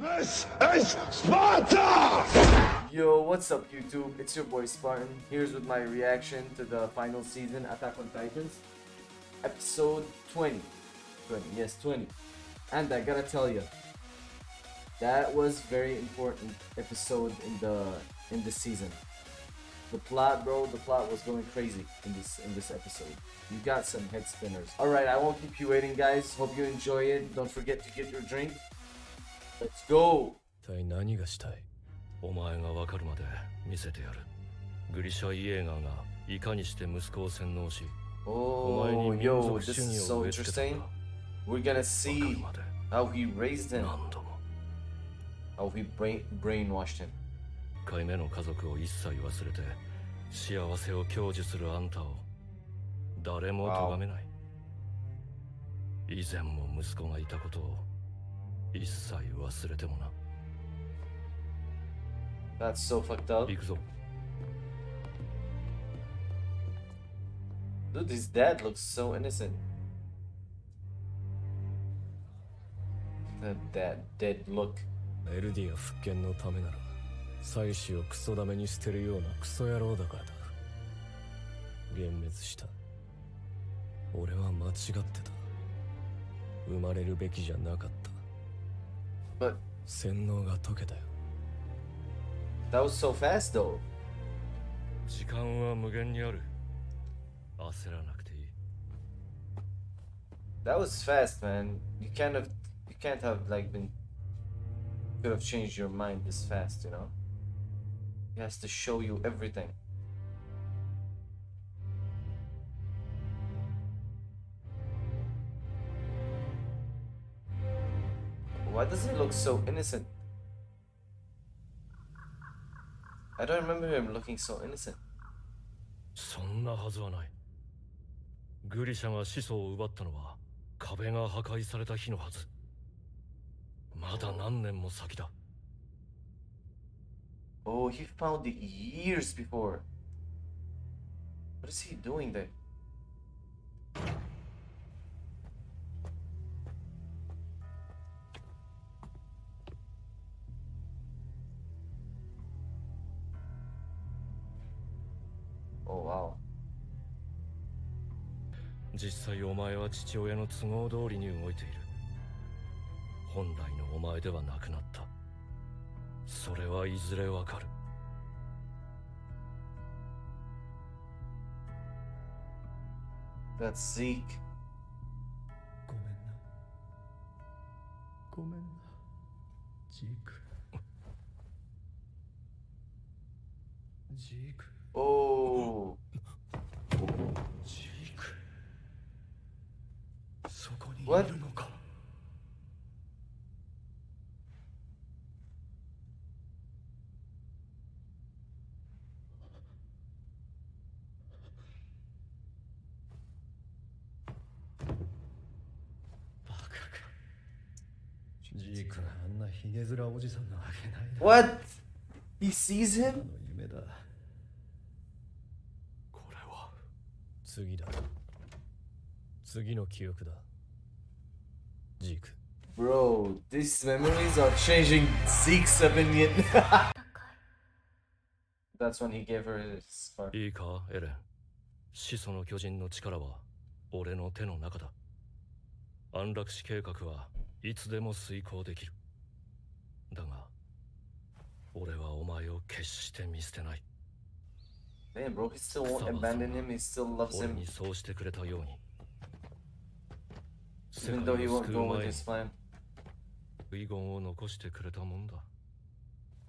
This is Sparta! Yo, what's up YouTube? It's your boy Spartan. Here's with my reaction to the final season Attack on Titans. Episode 20. 20, yes, 20. And I gotta tell you, that was very important episode in the in the season. The plot, bro, the plot was going crazy in this in this episode. You got some head spinners. Alright, I won't keep you waiting guys. Hope you enjoy it. Don't forget to get your drink. Let's go! 一体何がしたい？お前が分かるまで見せてやる。グリシャ・イエーガーがいかにして息子を洗脳しお前に Oh, 民族主義を植え付けた.んだ We're gonna see how he raised him, 何度も。How he brain brainwashed him. 1回目の家族を一切忘れて幸せを享受するあんたを。誰も咎めない。以前も息子がいたことを一切忘れてもな That's so fucked up. 行くぞ Dude, his dad looks so innocent. That that dead look. エルディア復権のためなら妻子をクソダメに捨てるようなクソ野郎だからだ幻滅した俺は間違ってた生まれるべきじゃなかった But 洗脳が解けたよ that was so fast though. 時間は無限にある焦らなくていい That was fast, man. You can't have you can't have like been could have changed your mind this fast, you know? He has to show you everything. Why does he look so innocent? I don't remember him looking so innocent. そんなはずはないグリシャが始祖を奪ったのは壁が破壊された日のはずまだ何年も先だ Oh, he found it years before. What is he doing there? Oh wow. 実際お前は父親の都合通りに動いている。本来のお前ではなくなった。それはいずれわかる。That's Zeke. ごめんな。ごめんな。ジーク。ジーク Oh. ジークそこにい What? るのかバカかジークがあんなヒゲ面おじさんなわけないだ What? He sees あ him? の夢だこれは次だ次の記憶だジーク Bro, these memories are changing Zeke's opinion. That's when he gave her his scarf. いいかエレン始祖の巨人の力は俺の手の中だ安楽死計画はいつでも遂行できるだが俺はお前を決して見捨てない Damn, bro, he still won't abandon him. He still loves 俺 him, にそうしてくれたように even though he 世界を won't 救う go with 前に his plan. 遺言を残してくれたもんだ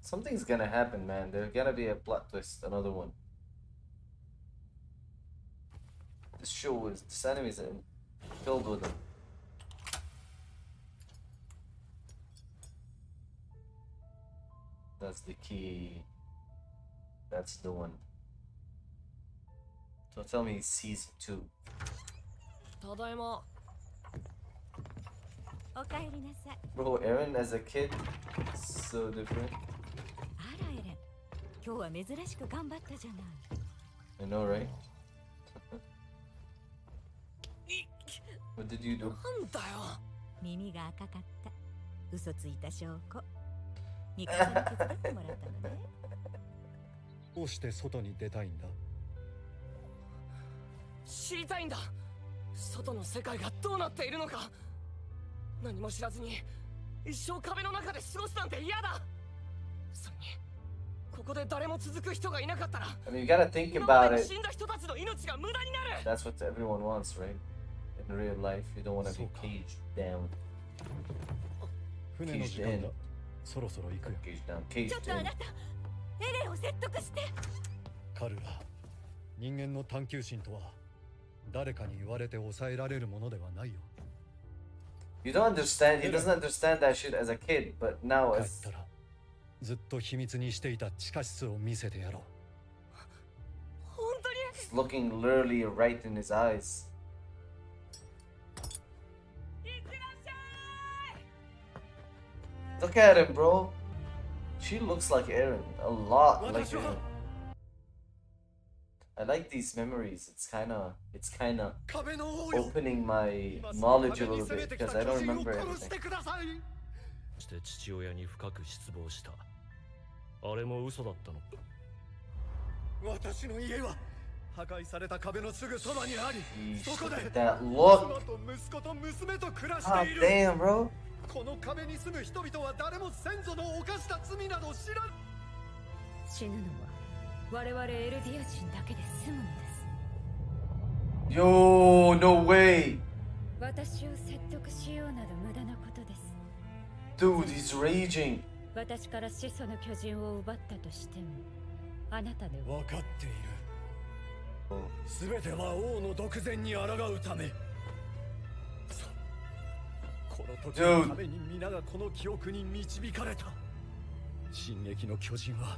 Something's gonna happen, man. There's gonna be a plot twist, another one. This show is, this anime is uh, filled with them. That's the key. That's the one. So tell me, season two. ただいまおかえりなさい Bro, Aaron as a kid, so different. あらエレン。今日は珍しく頑張ったじゃない。I know, right? What did you do? なんだよ。耳が赤かった。嘘ついた証拠。ミカサに手伝ってもらったのね。どうして外に出たいんだ？知りたいんだ。外の世界がどうなっているのか何も知らずに一生壁の中で過ごすなんて嫌だそれにここで誰も続く人がいなかったら I mean, you gotta think about it. 死んだ人たちの命が無駄になる That's what everyone wants, right? In real life, you don't want to be caged down. 船の時間だそろそろ行くよ Caged down. ちょっとあ in. なたエレンを説得してカルラ人間の探求心とは誰かに言われて抑えられるものではないよ You don't understand. He doesn't understand that shit as a kid, but now it's. He's looking literally right in his eyes. Look at him, bro. She looks like Eren. A lot like Eren. I like these memories. It's kind of, it's kind of opening my knowledge 壁 a に little bit because た I 巨 don't remember everything. して父親に深く失望したあれも嘘だったの私の家は破壊された壁のすぐそばにありそこで妻.と息子と娘と暮らし Ah, ている damn, bro. この壁に住む人々は誰も先祖の犯した罪など知らん死ぬのは Yo, no way. 私を説得しようなど無駄なことです。Dude, he's raging. 私から始祖の巨人を奪ったとしてもあなたでは分かっている。全ては王の独善に抗うため。この時のために皆がこの記憶に導かれた。進撃の巨人は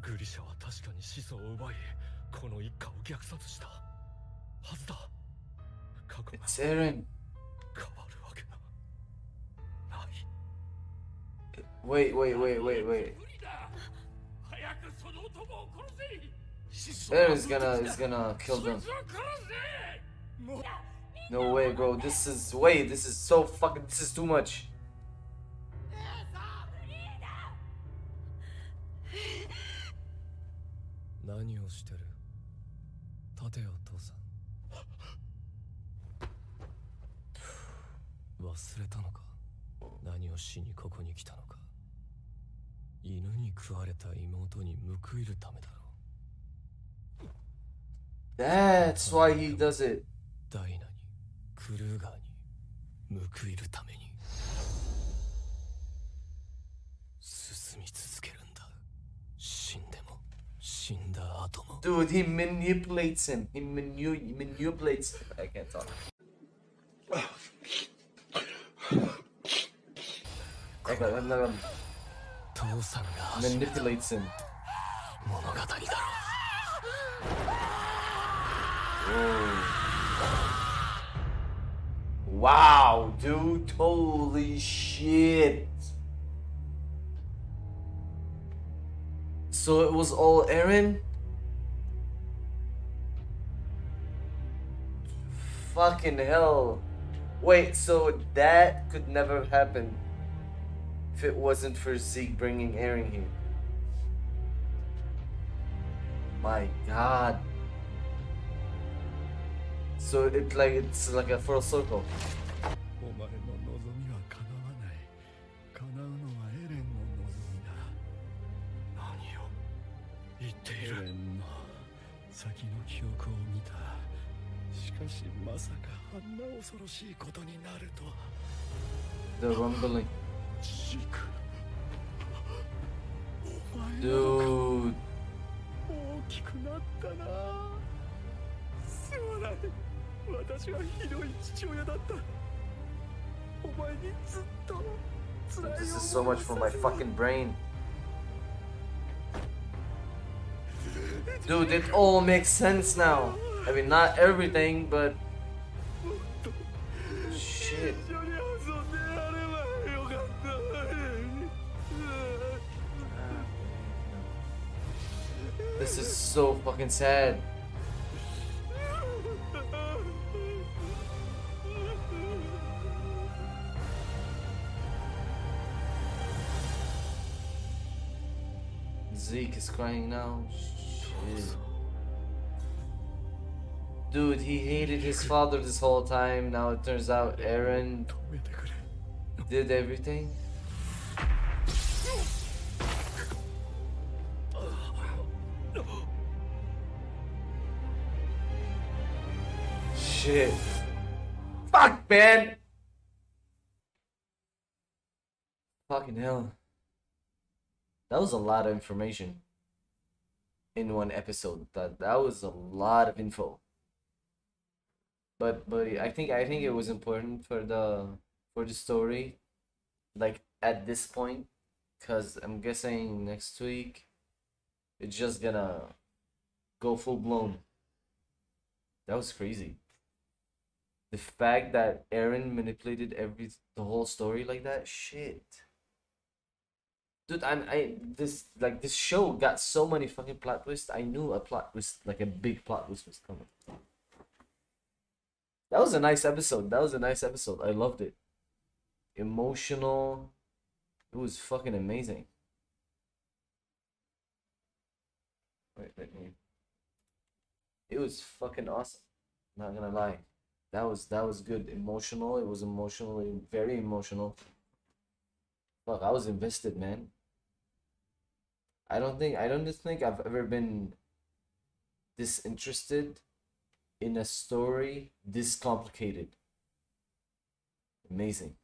グリシャは確かに始祖を奪いこの一家を虐殺したはずだ過去が It's Aaron. 変わるわけがない Wait, wait, wait, wait, wait. Aaron's gonna is gonna kill them. No way, bro. This is wait. This is so fucking. This is too much. 何をしてる？立てよ父さん。忘れたのか？何をしにここに来たのか？犬に食われた妹に報いるためだろ That's why he does it. ダイナにクルーガーに報いるために Dude, he manipulates him. He manu manipulates. I can't talk. Okay, let, let him. Manipulates him. Wow, dude, holy shit. So it was all Eren? Fucking hell. Wait, so that could never have happened if it wasn't for Zeke bringing Eren here. My god. So it like it's like a full circle. Eren しかしまさかあんな恐ろしいことになるとは The rumbling. ジークお前は Dude. 大きくなったなすまない私はひどい父親だったお前にずっと辛い This is so much for my fucking brain. Dude, it all makes sense now. I mean, not everything, but... Shit. This is so fucking sad. Zeke is crying now. Shit he hated his father this whole time. Now it turns out Eren did everything. Shit. Fuck, man! Fucking hell. That was a lot of information in one episode. That that was a lot of info. But but I think I think it was important for the for the story like at this point because i'm guessing next week it's just gonna go full blown that was crazy. The fact that Eren manipulated every the whole story like that shit. Dude i'm i this like this show got so many fucking plot twists. I knew a plot twist like a big plot twist was coming that was a nice episode that was a nice episode i loved it emotional. It was fucking amazing. Wait, wait, wait. It was fucking awesome. Not gonna lie. That was that was good. Emotional. It was emotionally very emotional. Fuck, I was invested, man. I don't think I don't think I've ever been this interested in a story this complicated. Amazing.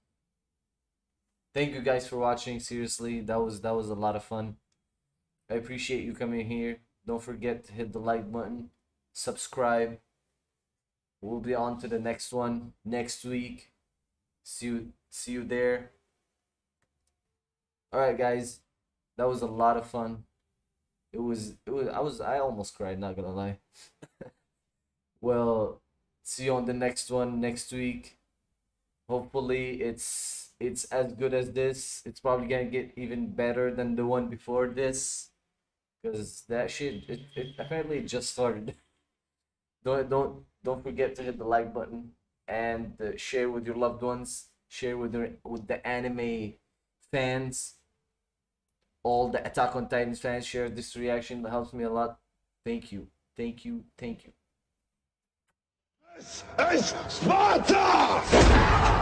Thank you guys for watching. Seriously that was that was a lot of fun. I appreciate you coming here. Don't forget to hit the like button. Subscribe. We'll be on to the next one next week. See you see you there. All right guys. That was a lot of fun. It was it was i was i almost cried not gonna lie well see you on the next one next week hopefully it's it's as good as this. It's probably gonna get even better than the one before this, because that shit it, it apparently just started. don't don't don't forget to hit the like button and uh, share with your loved ones. Share with your with the anime fans. All the Attack on Titans fans share this reaction. Helps me a lot. Thank you, thank you, thank you. Is Sparta!